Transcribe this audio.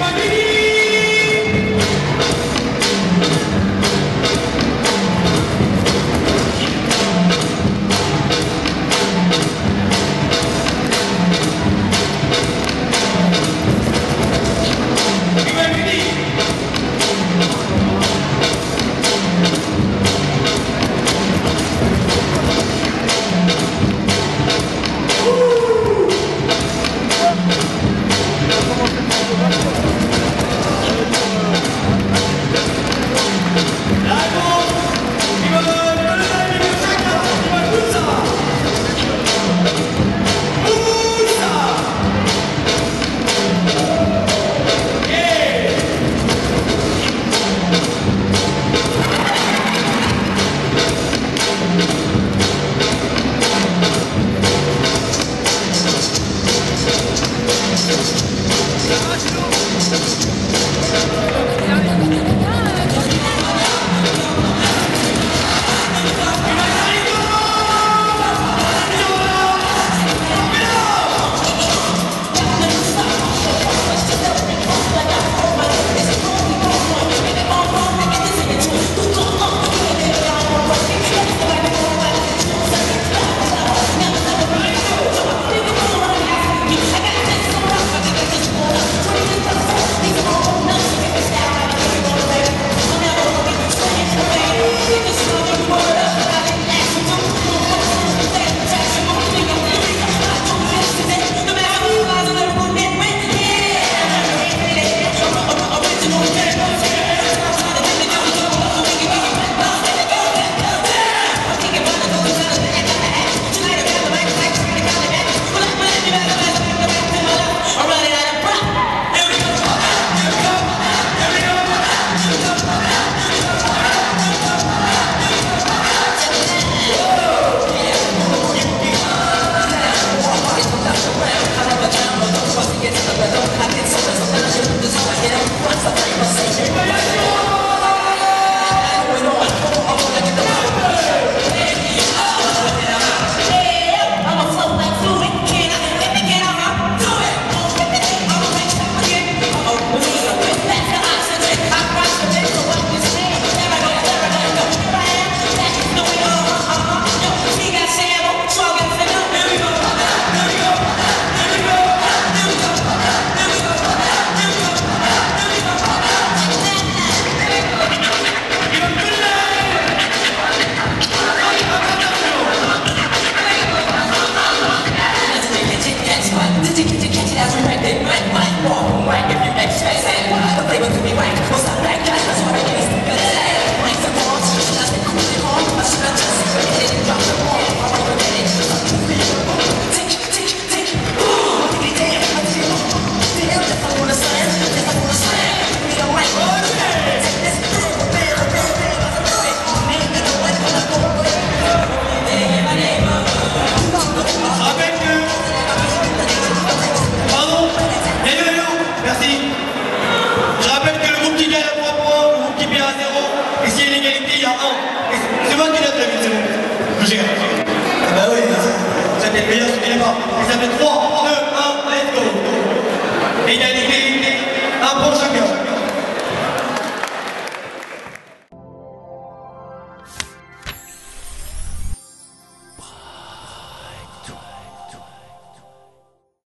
Money. every night. They might 别别别别别别别！放下，别拖。